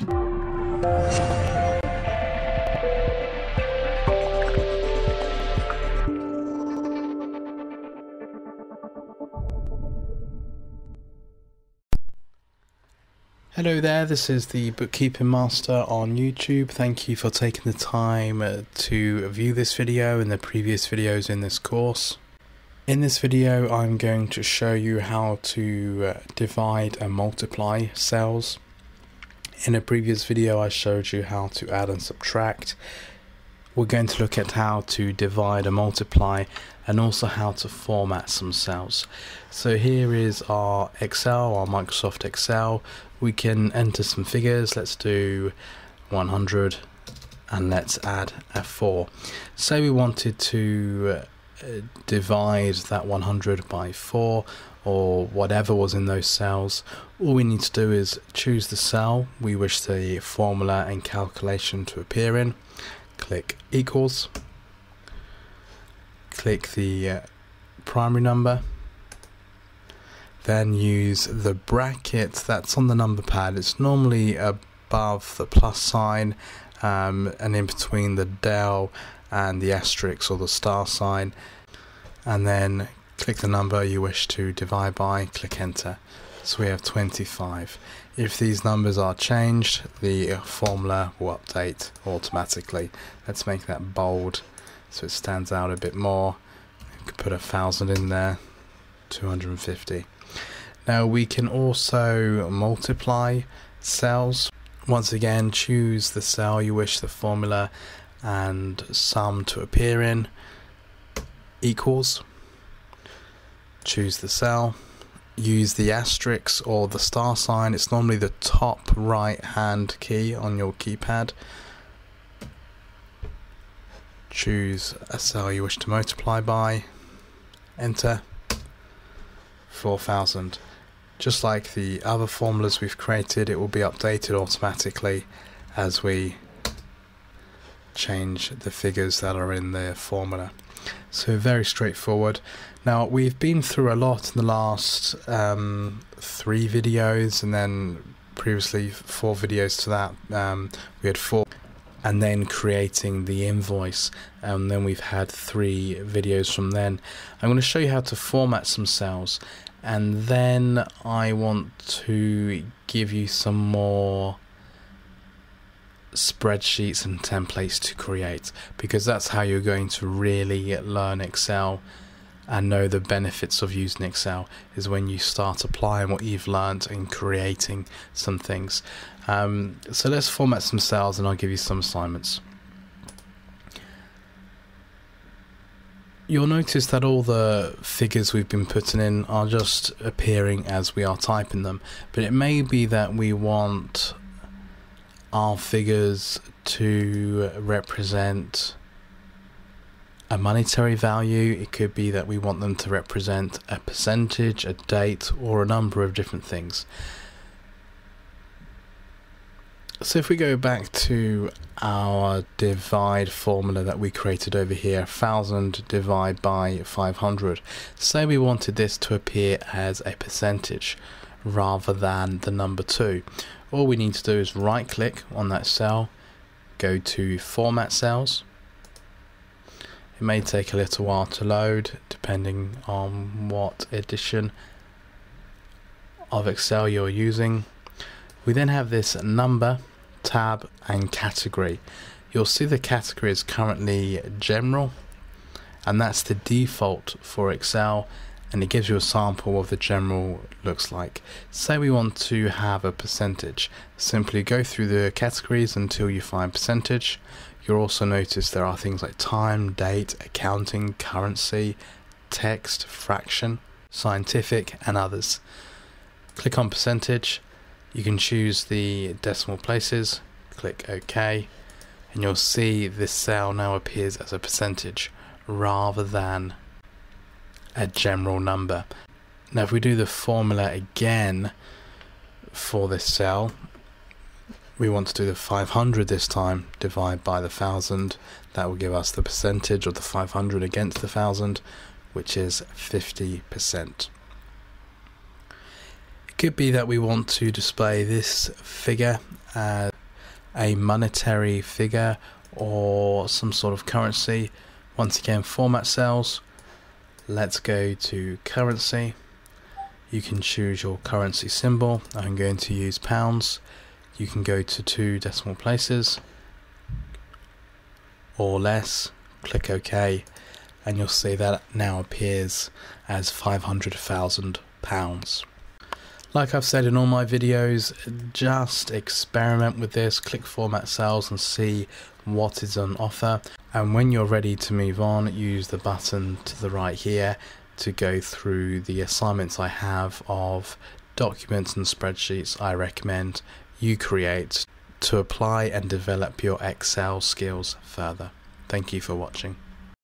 Hello there, this is the Bookkeeping Master on YouTube. Thank you for taking the time uh, to view this video and the previous videos in this course. In this video I'm going to show you how to uh, divide and multiply cells. In a previous video I showed you how to add and subtract. We're going to look at how to divide and multiply and also how to format some cells. So here is our Excel, our Microsoft Excel we can enter some figures. Let's do 100 and let's add a 4. Say we wanted to uh, divide that 100 by 4 or whatever was in those cells. All we need to do is choose the cell we wish the formula and calculation to appear in. Click equals. Click the uh, primary number then use the bracket that's on the number pad. It's normally above the plus sign um, and in between the del and the asterisk or the star sign. And then click the number you wish to divide by, click enter. So we have 25. If these numbers are changed, the formula will update automatically. Let's make that bold so it stands out a bit more. We could put a thousand in there, 250. Now we can also multiply cells. Once again, choose the cell you wish the formula and sum to appear in equals. Choose the cell. Use the asterisk or the star sign. It's normally the top right hand key on your keypad. Choose a cell you wish to multiply by. Enter. 4000. Just like the other formulas we've created, it will be updated automatically as we change the figures that are in the formula. So very straightforward. Now we've been through a lot in the last um, three videos and then previously four videos to that. Um, we had four and then creating the invoice and then we've had three videos from then. I'm going to show you how to format some cells and then I want to give you some more spreadsheets and templates to create because that's how you're going to really learn Excel and know the benefits of using Excel is when you start applying what you've learned and creating some things. Um, so let's format some cells and I'll give you some assignments. You'll notice that all the figures we've been putting in are just appearing as we are typing them, but it may be that we want our figures to represent a monetary value. It could be that we want them to represent a percentage, a date, or a number of different things. So if we go back to our divide formula that we created over here, 1000 divide by 500, say we wanted this to appear as a percentage rather than the number 2. All we need to do is right click on that cell, go to format cells. It may take a little while to load depending on what edition of Excel you're using. We then have this number tab and category. You'll see the category is currently general and that's the default for Excel and it gives you a sample of the general looks like. Say we want to have a percentage. Simply go through the categories until you find percentage. You'll also notice there are things like time, date, accounting, currency, text, fraction, scientific and others. Click on percentage you can choose the decimal places, click OK, and you'll see this cell now appears as a percentage rather than a general number. Now if we do the formula again for this cell, we want to do the 500 this time, divide by the 1000, that will give us the percentage of the 500 against the 1000, which is 50% It could be that we want to display this figure as a monetary figure or some sort of currency. Once again, format cells. Let's go to currency. You can choose your currency symbol. I'm going to use pounds. You can go to two decimal places or less. Click OK and you'll see that now appears as 500,000 pounds. Like I've said in all my videos, just experiment with this, click format cells and see what is on offer. And when you're ready to move on, use the button to the right here to go through the assignments I have of documents and spreadsheets I recommend you create to apply and develop your Excel skills further. Thank you for watching.